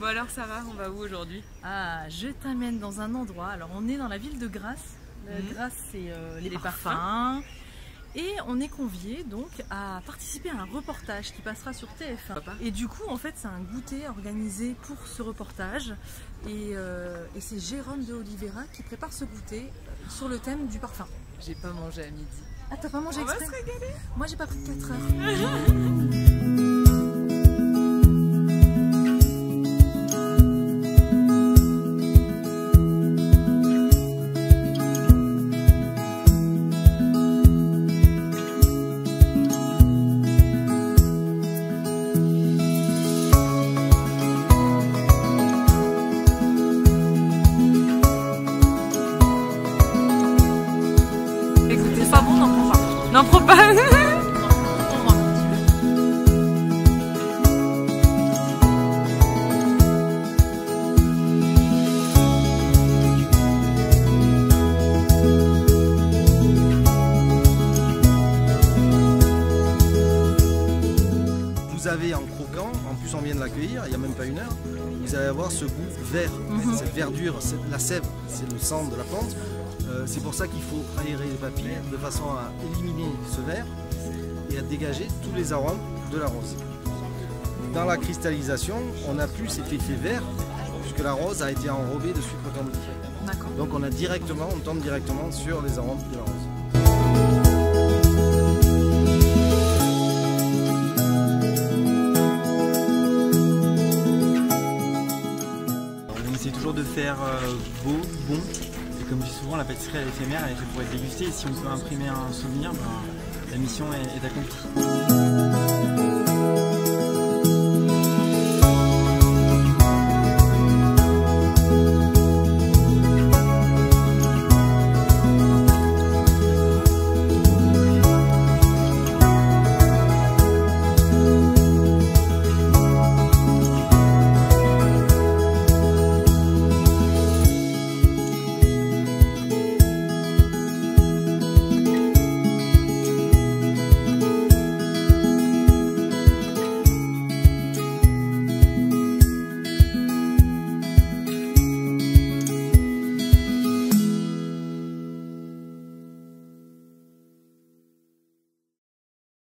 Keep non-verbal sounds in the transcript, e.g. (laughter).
Bon alors Sarah, on va où aujourd'hui? Ah, je t'amène dans un endroit. Alors on est dans la ville de Grasse. La Mhm. Grasse, c'est euh, les, Les parfums. parfums. Et on est convié donc à participer à un reportage qui passera sur TF1. Papa. Et du coup, en fait, c'est un goûter organisé pour ce reportage. Et, euh, et c'est Jérôme de Oliveira qui prépare ce goûter euh, sur le thème du parfum. J'ai pas mangé à midi. Ah, t'as pas mangé On va exprès se régaler Moi, j'ai pas pris 4 heures. (laughs) n'en prends pas. Vous avez en vient de l'accueillir, il n'y a même pas une heure, vous allez avoir ce goût vert, Mhm. cette verdure, cette- la sève, c'est le sang de la plante. Euh, c'est pour ça qu'il faut aérer les papilles de façon à éliminer ce vert et à dégager tous les arômes de la rose. Dans la cristallisation, on n'a plus cet effet vert puisque la rose a été enrobée de sucre. D'accord. Donc on a directement, on tombe directement sur les arômes de la rose. De faire euh, beau, bon. Et comme je dis souvent, la pâtisserie elle est éphémère, elle est faite pour être dégustée. Et si on peut imprimer un souvenir, ben, la mission est accomplie.